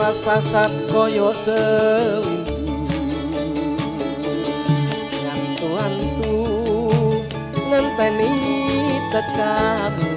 prasasat koyo sewindu ngantu-antu ngenteni tekamu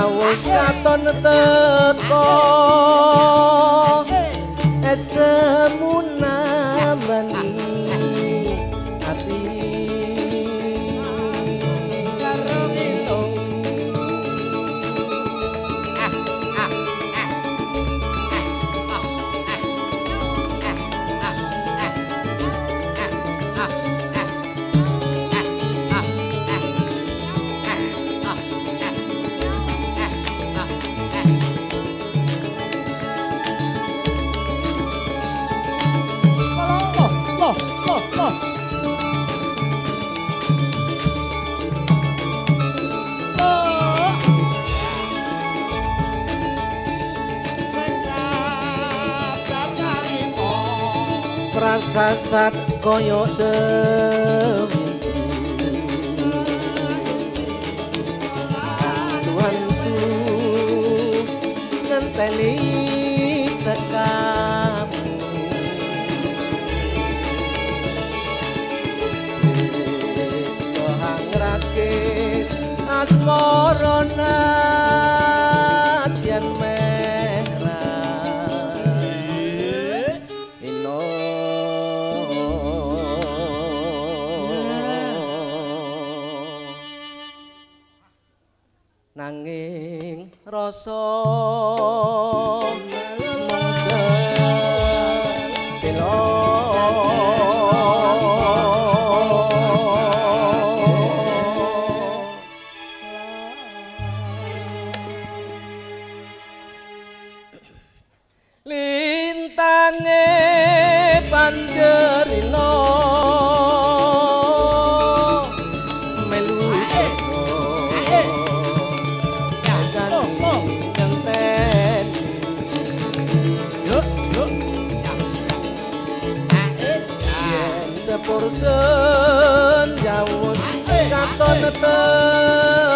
senjawis katon teko. Esemuna bani ati prasasat koyo Tuhanku ngenteni tekamu Tohang rakit asmorona nanging rasa lintange panjerino kursen jauh. Katon teteh